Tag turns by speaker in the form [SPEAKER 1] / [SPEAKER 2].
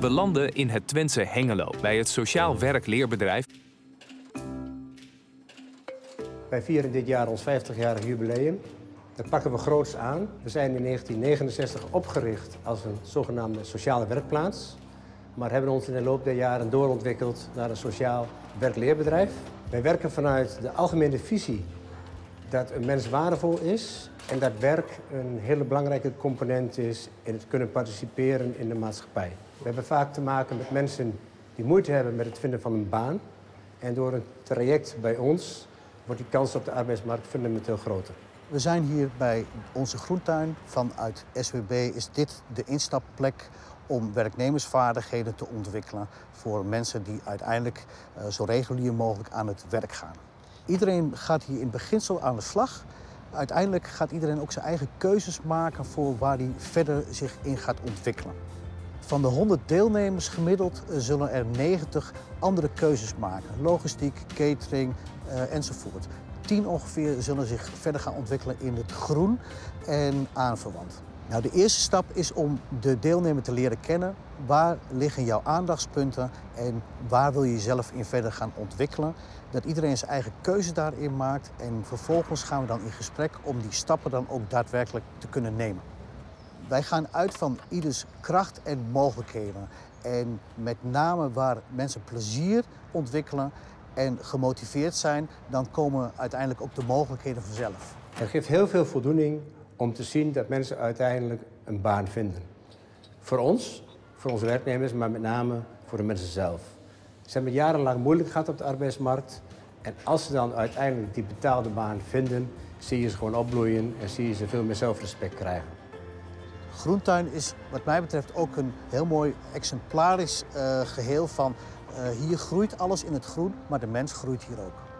[SPEAKER 1] We landen in het Twentse Hengelo bij het sociaal werkleerbedrijf.
[SPEAKER 2] Wij vieren dit jaar ons 50-jarig jubileum. Dat pakken we groots aan. We zijn in 1969 opgericht als een zogenaamde sociale werkplaats. Maar hebben ons in de loop der jaren doorontwikkeld naar een sociaal werkleerbedrijf. Wij werken vanuit de algemene visie dat een mens waardevol is en dat werk een hele belangrijke component is in het kunnen participeren in de maatschappij. We hebben vaak te maken met mensen die moeite hebben met het vinden van een baan. En door een traject bij ons wordt die kans op de arbeidsmarkt fundamenteel groter.
[SPEAKER 3] We zijn hier bij onze groentuin. Vanuit SWB is dit de instapplek om werknemersvaardigheden te ontwikkelen voor mensen die uiteindelijk uh, zo regulier mogelijk aan het werk gaan. Iedereen gaat hier in beginsel aan de slag. Uiteindelijk gaat iedereen ook zijn eigen keuzes maken voor waar hij verder zich in gaat ontwikkelen. Van de 100 deelnemers gemiddeld eh, zullen er 90 andere keuzes maken. Logistiek, catering uh, enzovoort. 10 ongeveer zullen zich verder gaan ontwikkelen in het groen en aanverwant. Nou, de eerste stap is om de deelnemer te leren kennen. Waar liggen jouw aandachtspunten en waar wil je jezelf in verder gaan ontwikkelen? Dat iedereen zijn eigen keuze daarin maakt. En vervolgens gaan we dan in gesprek om die stappen dan ook daadwerkelijk te kunnen nemen. Wij gaan uit van ieders kracht en mogelijkheden. En met name waar mensen plezier ontwikkelen en gemotiveerd zijn, dan komen uiteindelijk ook de mogelijkheden vanzelf.
[SPEAKER 2] Het geeft heel veel voldoening om te zien dat mensen uiteindelijk een baan vinden. Voor ons, voor onze werknemers, maar met name voor de mensen zelf. Ze hebben jarenlang moeilijk gehad op de arbeidsmarkt. En als ze dan uiteindelijk die betaalde baan vinden, zie je ze gewoon opbloeien en zie je ze veel meer zelfrespect krijgen.
[SPEAKER 3] Groentuin is wat mij betreft ook een heel mooi exemplarisch uh, geheel van uh, hier groeit alles in het groen, maar de mens groeit hier ook.